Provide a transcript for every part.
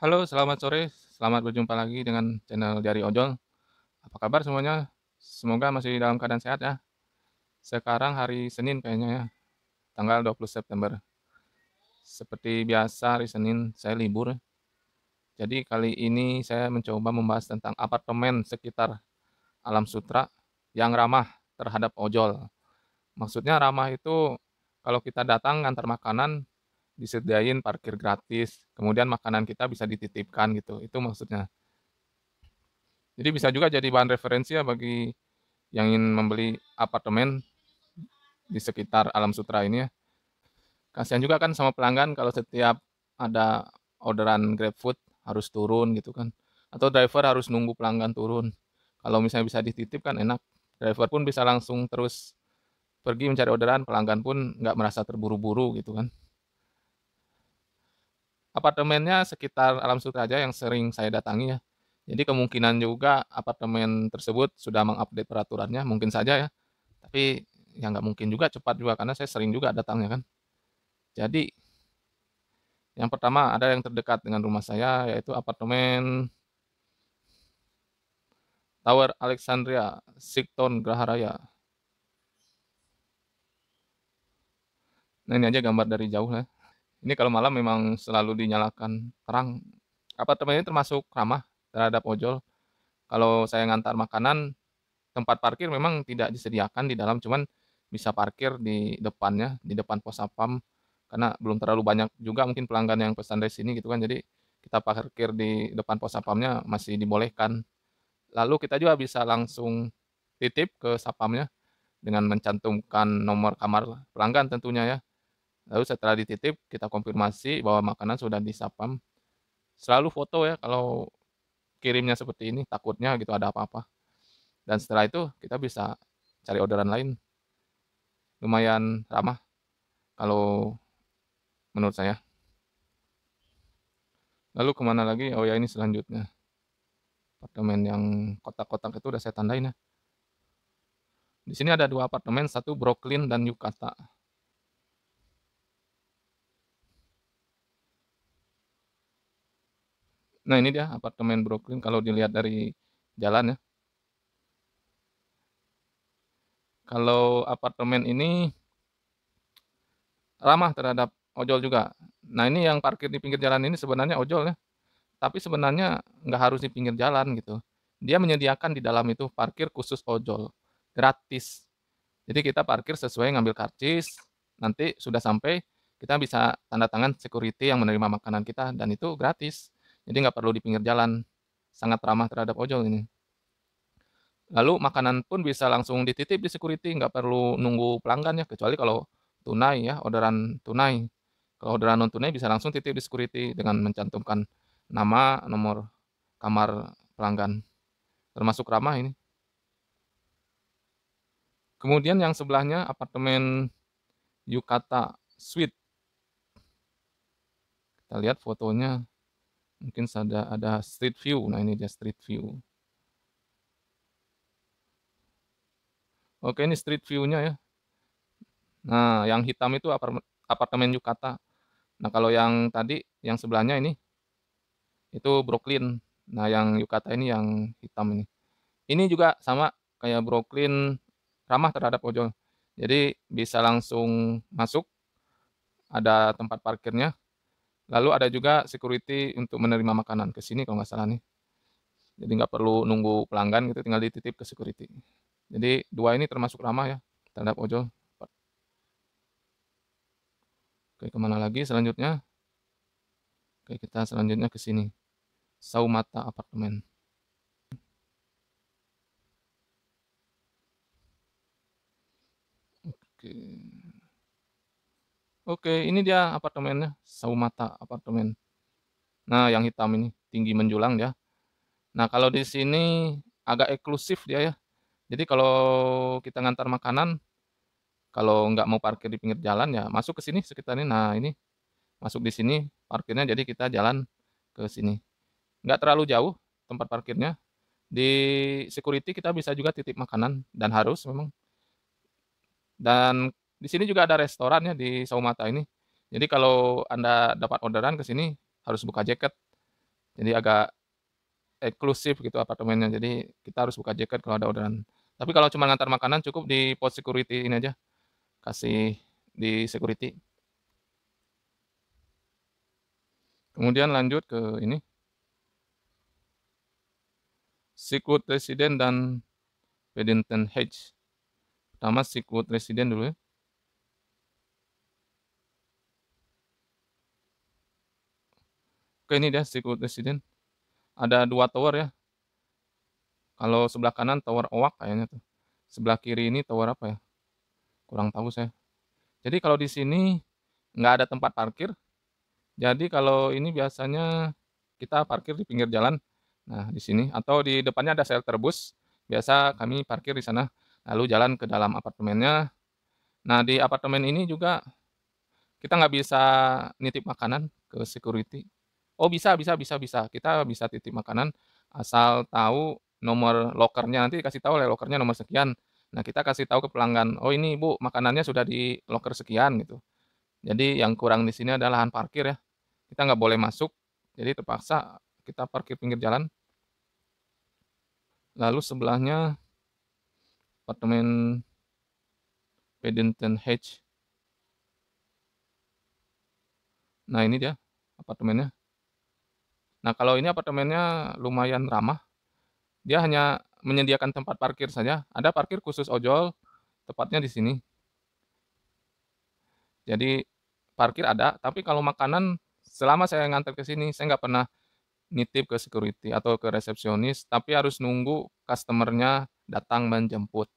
Halo, selamat sore. Selamat berjumpa lagi dengan channel Jari Ojol. Apa kabar semuanya? Semoga masih dalam keadaan sehat ya. Sekarang hari Senin kayaknya ya, tanggal 20 September. Seperti biasa hari Senin saya libur. Jadi kali ini saya mencoba membahas tentang apartemen sekitar Alam Sutra yang ramah terhadap ojol. Maksudnya ramah itu kalau kita datang ngantar makanan disediain parkir gratis, kemudian makanan kita bisa dititipkan gitu. Itu maksudnya. Jadi bisa juga jadi bahan referensi ya bagi yang ingin membeli apartemen di sekitar Alam Sutra ini ya. Kasihan juga kan sama pelanggan kalau setiap ada orderan GrabFood harus turun gitu kan. Atau driver harus nunggu pelanggan turun. Kalau misalnya bisa dititip kan enak. Driver pun bisa langsung terus pergi mencari orderan, pelanggan pun nggak merasa terburu-buru gitu kan. Apartemennya sekitar Alam Sutra aja yang sering saya datangi ya. Jadi kemungkinan juga apartemen tersebut sudah mengupdate peraturannya, mungkin saja ya. Tapi ya nggak mungkin juga cepat juga karena saya sering juga datangnya kan. Jadi yang pertama ada yang terdekat dengan rumah saya yaitu apartemen Tower Alexandria, Sikton Graharaya. Nah ini aja gambar dari jauh ya. Ini kalau malam memang selalu dinyalakan terang. Apartemen ini termasuk ramah terhadap ojol. Kalau saya ngantar makanan, tempat parkir memang tidak disediakan di dalam, cuman bisa parkir di depannya, di depan pos sapam. Karena belum terlalu banyak juga mungkin pelanggan yang pesan dari sini gitu kan. Jadi kita parkir di depan pos sapamnya masih dibolehkan. Lalu kita juga bisa langsung titip ke sapamnya dengan mencantumkan nomor kamar pelanggan tentunya ya. Lalu setelah dititip, kita konfirmasi bahwa makanan sudah disapam. Selalu foto ya kalau kirimnya seperti ini, takutnya gitu ada apa-apa. Dan setelah itu kita bisa cari orderan lain. Lumayan ramah kalau menurut saya. Lalu ke mana lagi? Oh ya ini selanjutnya. Apartemen yang kotak-kotak itu udah saya tandain ya. Di sini ada dua apartemen, satu Brooklyn dan Yukata. Nah ini dia apartemen Brooklyn kalau dilihat dari jalan ya. Kalau apartemen ini ramah terhadap ojol juga. Nah ini yang parkir di pinggir jalan ini sebenarnya ojol ya. Tapi sebenarnya nggak harus di pinggir jalan gitu. Dia menyediakan di dalam itu parkir khusus ojol. Gratis. Jadi kita parkir sesuai ngambil karcis. Nanti sudah sampai kita bisa tanda tangan security yang menerima makanan kita dan itu gratis. Jadi nggak perlu di pinggir jalan. Sangat ramah terhadap ojol ini. Lalu makanan pun bisa langsung dititip di security, nggak perlu nunggu pelanggan ya, kecuali kalau tunai ya, orderan tunai. Kalau orderan non tunai bisa langsung titip di security dengan mencantumkan nama, nomor kamar pelanggan. Termasuk ramah ini. Kemudian yang sebelahnya apartemen Yukata Suite. Kita lihat fotonya mungkin ada ada street view. Nah ini dia street view. Oke ini street view-nya ya. Nah yang hitam itu apartemen Yukata. Nah kalau yang tadi yang sebelahnya ini itu Brooklyn. Nah yang Yukata ini yang hitam ini. Ini juga sama kayak Brooklyn ramah terhadap ojol. Jadi bisa langsung masuk ada tempat parkirnya Lalu ada juga security untuk menerima makanan ke sini kalau nggak salah nih. Jadi nggak perlu nunggu pelanggan gitu, tinggal dititip ke security. Jadi dua ini termasuk ramah ya terhadap ojol. Oke ke mana lagi selanjutnya? Oke kita selanjutnya ke sini. Saumata Apartemen. Oke. Oke, ini dia apartemennya, Saumata apartemen. Nah, yang hitam ini tinggi menjulang dia. Nah, kalau di sini agak eksklusif dia ya. Jadi kalau kita ngantar makanan, kalau nggak mau parkir di pinggir jalan ya masuk ke sini sekitar ini. Nah, ini masuk di sini parkirnya jadi kita jalan ke sini. Nggak terlalu jauh tempat parkirnya. Di security kita bisa juga titip makanan dan harus memang. Dan di sini juga ada restoran ya di Saumata ini. Jadi kalau Anda dapat orderan ke sini harus buka jaket. Jadi agak eksklusif gitu apartemennya. Jadi kita harus buka jaket kalau ada orderan. Tapi kalau cuma ngantar makanan cukup di pos security ini aja. Kasih di security. Kemudian lanjut ke ini. Secret Resident dan Paddington Hedge. Pertama Secret Resident dulu ya. Oke ini dia Secret Resident. Ada dua tower ya. Kalau sebelah kanan tower Owak kayaknya tuh. Sebelah kiri ini tower apa ya? Kurang tahu saya. Jadi kalau di sini nggak ada tempat parkir. Jadi kalau ini biasanya kita parkir di pinggir jalan. Nah, di sini atau di depannya ada shelter bus. Biasa kami parkir di sana. Lalu jalan ke dalam apartemennya. Nah, di apartemen ini juga kita nggak bisa nitip makanan ke security. Oh bisa, bisa, bisa, bisa. Kita bisa titip makanan asal tahu nomor lokernya nanti kasih tahu oleh lokernya nomor sekian. Nah kita kasih tahu ke pelanggan, oh ini bu makanannya sudah di loker sekian gitu. Jadi yang kurang di sini adalah lahan parkir ya. Kita nggak boleh masuk, jadi terpaksa kita parkir pinggir jalan. Lalu sebelahnya apartemen Paddington Hedge. Nah ini dia apartemennya. Nah kalau ini apartemennya lumayan ramah. Dia hanya menyediakan tempat parkir saja. Ada parkir khusus ojol, tepatnya di sini. Jadi parkir ada, tapi kalau makanan selama saya ngantar ke sini, saya nggak pernah nitip ke security atau ke resepsionis, tapi harus nunggu customernya datang menjemput.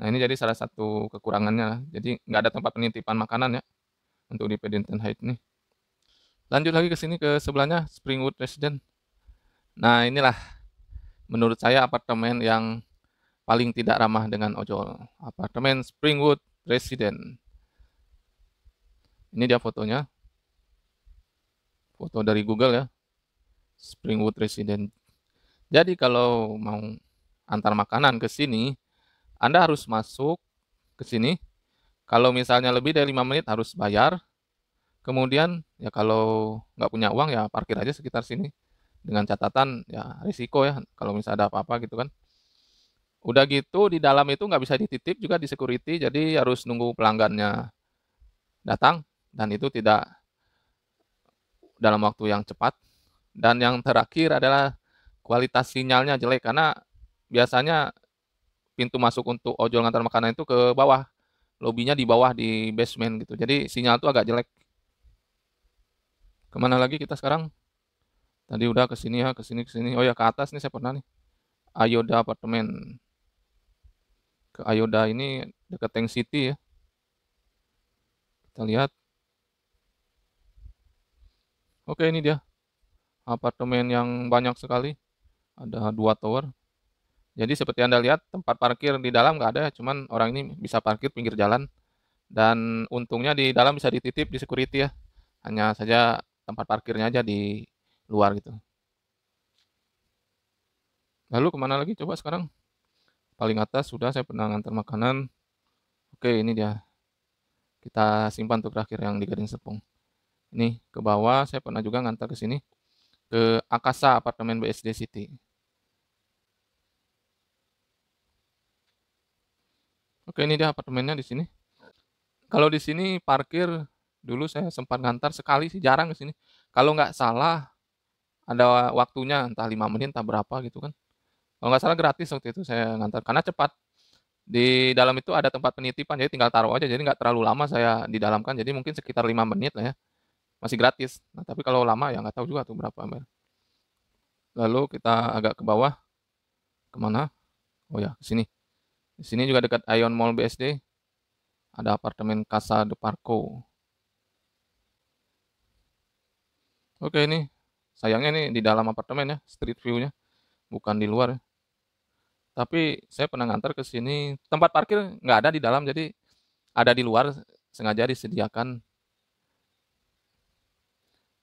Nah ini jadi salah satu kekurangannya. Jadi nggak ada tempat penitipan makanan ya untuk di Paddington Heights nih. Lanjut lagi ke sini ke sebelahnya Springwood Residence. Nah inilah menurut saya apartemen yang paling tidak ramah dengan ojol. Apartemen Springwood Residence. Ini dia fotonya. Foto dari Google ya. Springwood Residence. Jadi kalau mau antar makanan ke sini, Anda harus masuk ke sini. Kalau misalnya lebih dari 5 menit harus bayar. Kemudian ya kalau nggak punya uang ya parkir aja sekitar sini. Dengan catatan ya risiko ya kalau misalnya ada apa-apa gitu kan. Udah gitu di dalam itu nggak bisa dititip juga di security jadi harus nunggu pelanggannya datang dan itu tidak dalam waktu yang cepat. Dan yang terakhir adalah kualitas sinyalnya jelek karena biasanya pintu masuk untuk ojol ngantar makanan itu ke bawah lobbynya di bawah di basement gitu. Jadi sinyal itu agak jelek ke mana lagi kita sekarang Tadi udah ke sini ya, ke sini ke sini. Oh ya ke atas nih saya pernah nih. Ayoda apartemen. Ke Ayoda ini dekat Tank City ya. Kita lihat. Oke ini dia. Apartemen yang banyak sekali. Ada dua tower. Jadi seperti Anda lihat tempat parkir di dalam nggak ada ya, cuman orang ini bisa parkir pinggir jalan. Dan untungnya di dalam bisa dititip di security ya. Hanya saja tempat parkirnya aja di luar gitu. Lalu ke mana lagi coba sekarang? Paling atas sudah saya pernah ngantar makanan. Oke ini dia. Kita simpan untuk terakhir yang di Gading Serpong. Ini ke bawah saya pernah juga ngantar ke sini. Ke Akasa apartemen BSD City. Oke ini dia apartemennya di sini. Kalau di sini parkir dulu saya sempat ngantar sekali sih jarang ke sini. Kalau nggak salah ada waktunya entah lima menit entah berapa gitu kan. Kalau nggak salah gratis waktu itu saya ngantar karena cepat. Di dalam itu ada tempat penitipan jadi tinggal taruh aja jadi nggak terlalu lama saya di dalam kan jadi mungkin sekitar lima menit lah ya masih gratis. Nah tapi kalau lama ya nggak tahu juga tuh berapa Mbak. lalu kita agak ke bawah. Ke mana? Oh ya ke sini. Di sini juga dekat Ion Mall BSD ada apartemen Casa de Parco oke ini Sayangnya nih di dalam apartemen ya, street view-nya, bukan di luar ya. Tapi saya pernah ngantar ke sini, tempat parkir nggak ada di dalam, jadi ada di luar, sengaja disediakan.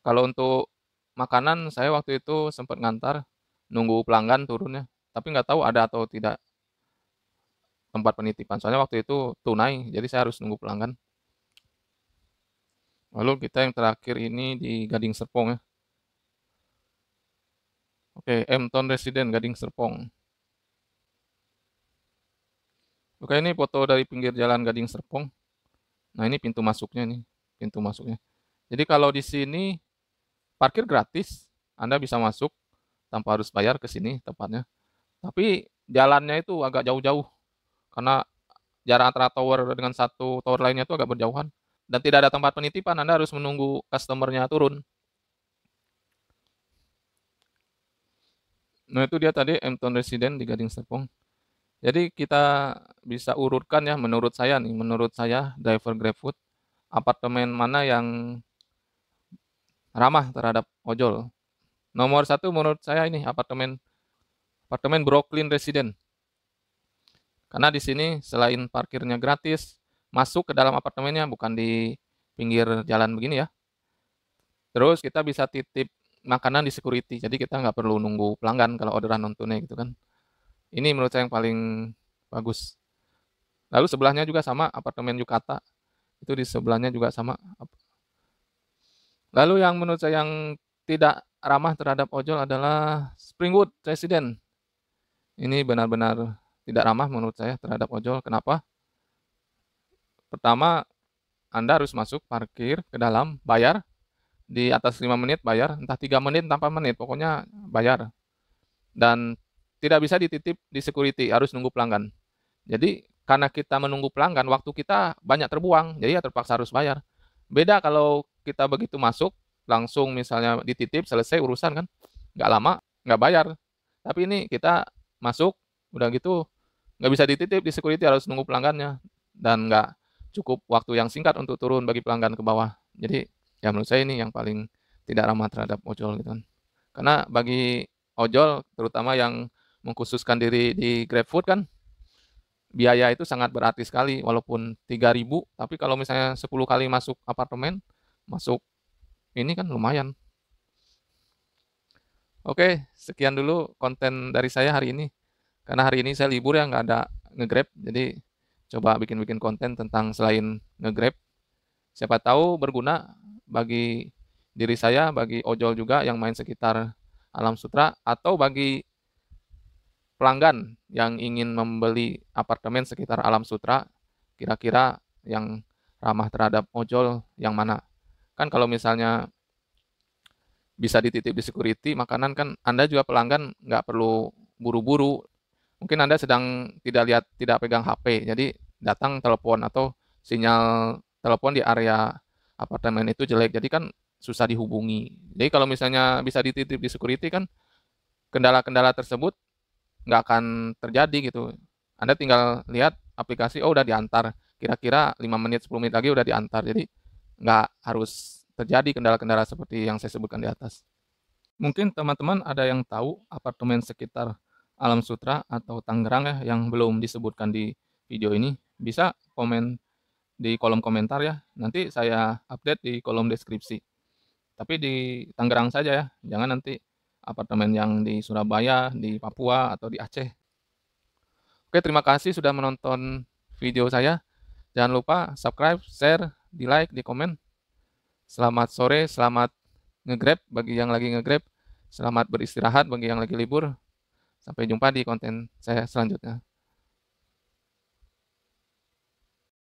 Kalau untuk makanan, saya waktu itu sempat ngantar, nunggu pelanggan turunnya, tapi nggak tahu ada atau tidak tempat penitipan. Soalnya waktu itu tunai, jadi saya harus nunggu pelanggan. Lalu kita yang terakhir ini di Gading Serpong ya. Oke, M Town Resident Gading Serpong. Oke, ini foto dari pinggir jalan Gading Serpong. Nah, ini pintu masuknya nih, pintu masuknya. Jadi kalau di sini parkir gratis, Anda bisa masuk tanpa harus bayar ke sini tepatnya. Tapi jalannya itu agak jauh-jauh karena jarak antara tower dengan satu tower lainnya itu agak berjauhan dan tidak ada tempat penitipan, Anda harus menunggu customernya turun. Nah, itu dia tadi M Town Resident di Gading Serpong. Jadi kita bisa urutkan ya menurut saya nih, menurut saya driver GrabFood apartemen mana yang ramah terhadap ojol. Nomor satu menurut saya ini apartemen apartemen Brooklyn Resident. Karena di sini selain parkirnya gratis, masuk ke dalam apartemennya bukan di pinggir jalan begini ya. Terus kita bisa titip makanan di security, jadi kita nggak perlu nunggu pelanggan kalau orderan non tunai gitu kan. Ini menurut saya yang paling bagus. Lalu sebelahnya juga sama apartemen Yukata. Itu di sebelahnya juga sama. Lalu yang menurut saya yang tidak ramah terhadap ojol adalah Springwood Resident. Ini benar-benar tidak ramah menurut saya terhadap ojol. Kenapa? Pertama, Anda harus masuk parkir ke dalam, bayar. Di atas 5 menit bayar, entah 3 menit, 4 menit, pokoknya bayar. Dan tidak bisa dititip di security, harus nunggu pelanggan. Jadi karena kita menunggu pelanggan, waktu kita banyak terbuang, jadi ya terpaksa harus bayar. Beda kalau kita begitu masuk, langsung misalnya dititip, selesai urusan kan, nggak lama, nggak bayar. Tapi ini kita masuk, udah gitu nggak bisa dititip di security, harus nunggu pelanggannya. Dan nggak cukup waktu yang singkat untuk turun bagi pelanggan ke bawah. Jadi ya menurut saya ini yang paling tidak ramah terhadap ojol gitu kan. Karena bagi ojol, terutama yang mengkhususkan diri di GrabFood kan biaya itu sangat berarti sekali walaupun 3000 tapi kalau misalnya 10 kali masuk apartemen masuk ini kan lumayan oke sekian dulu konten dari saya hari ini karena hari ini saya libur ya nggak ada ngegrab jadi coba bikin-bikin konten tentang selain ngegrab siapa tahu berguna bagi diri saya bagi ojol juga yang main sekitar alam sutra atau bagi pelanggan yang ingin membeli apartemen sekitar Alam Sutra, kira-kira yang ramah terhadap ojol yang mana? Kan kalau misalnya bisa dititip di security, makanan kan Anda juga pelanggan nggak perlu buru-buru. Mungkin Anda sedang tidak lihat, tidak pegang HP, jadi datang telepon atau sinyal telepon di area apartemen itu jelek, jadi kan susah dihubungi. Jadi kalau misalnya bisa dititip di security kan kendala-kendala tersebut nggak akan terjadi gitu. Anda tinggal lihat aplikasi, oh udah diantar. Kira-kira 5 menit, 10 menit lagi udah diantar. Jadi nggak harus terjadi kendala-kendala seperti yang saya sebutkan di atas. Mungkin teman-teman ada yang tahu apartemen sekitar Alam Sutra atau Tangerang ya yang belum disebutkan di video ini. Bisa komen di kolom komentar ya. Nanti saya update di kolom deskripsi. Tapi di Tangerang saja ya, jangan nanti apartemen yang di Surabaya, di Papua, atau di Aceh. Oke, terima kasih sudah menonton video saya. Jangan lupa subscribe, share, di like, di komen. Selamat sore, selamat ngegrab bagi yang lagi ngegrab. Selamat beristirahat bagi yang lagi libur. Sampai jumpa di konten saya selanjutnya.